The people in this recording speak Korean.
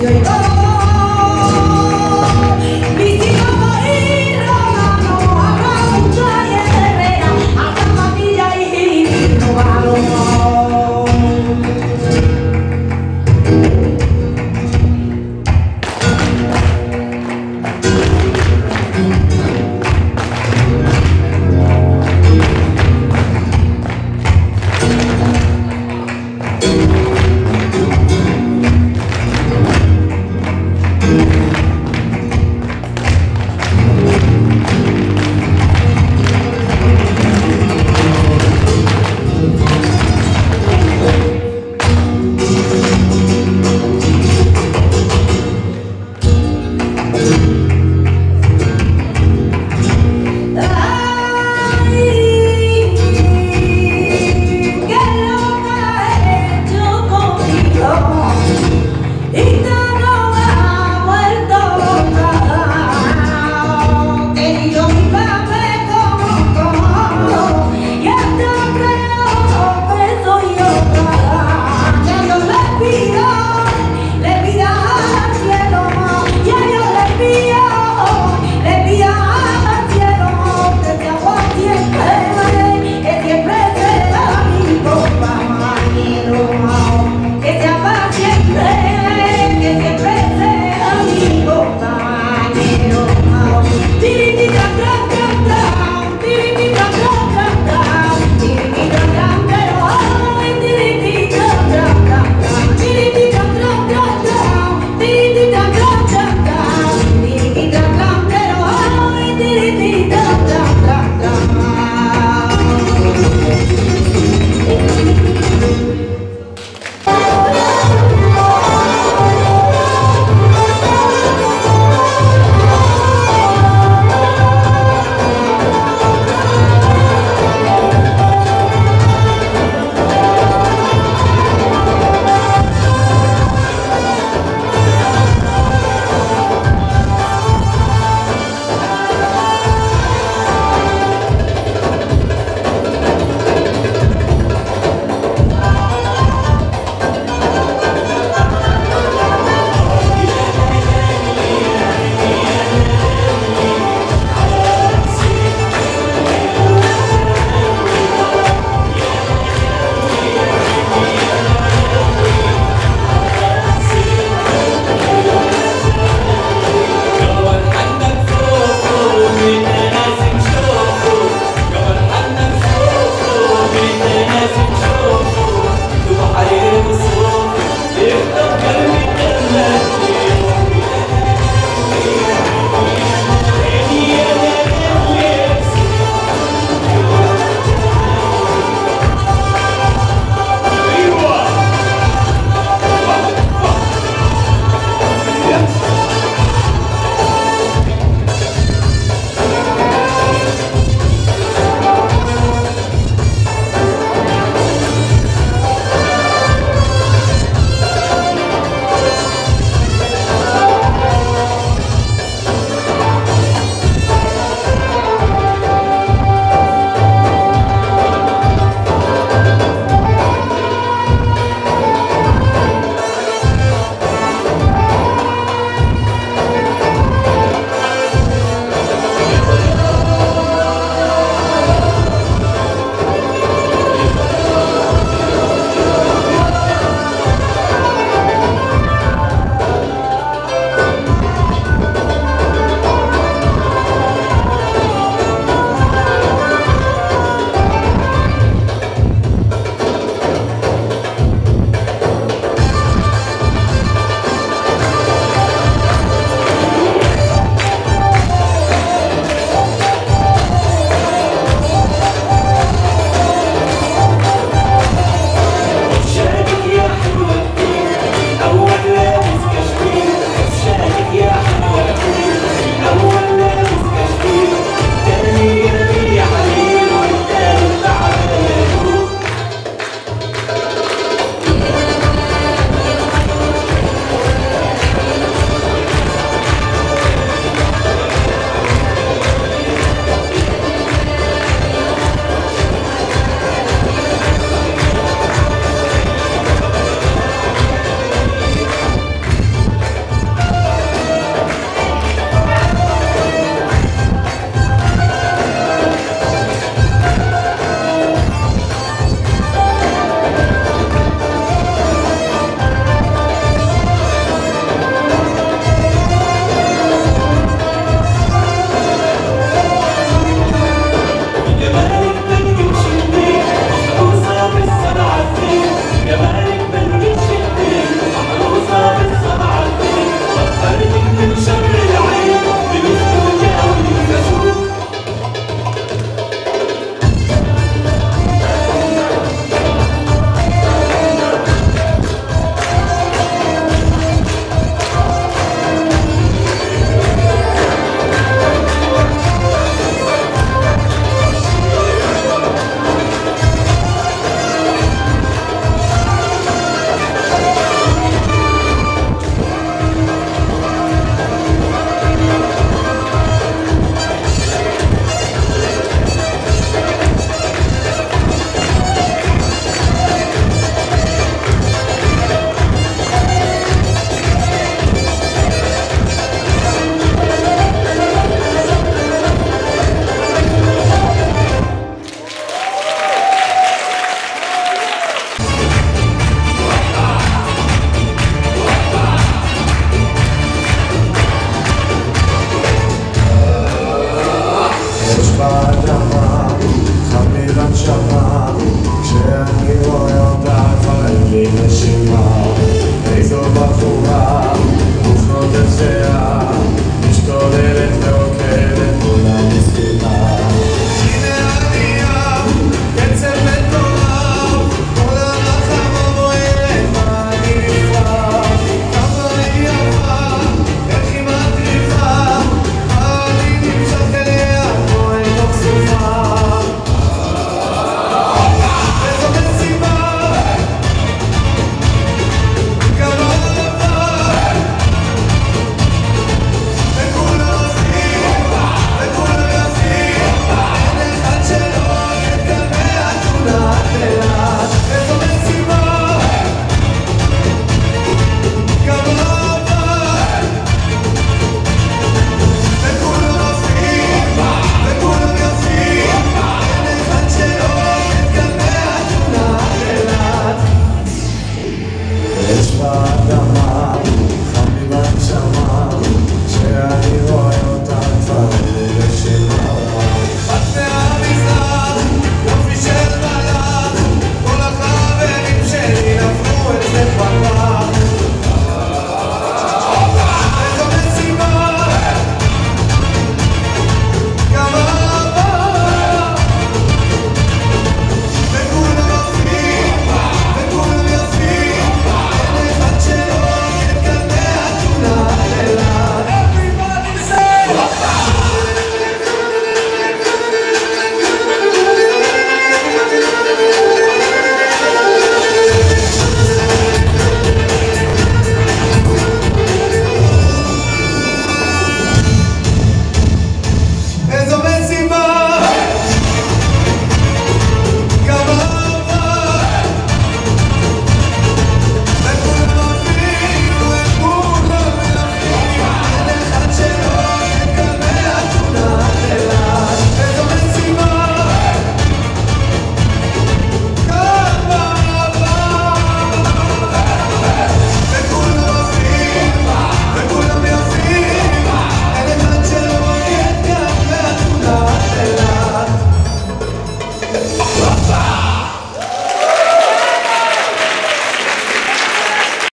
여기가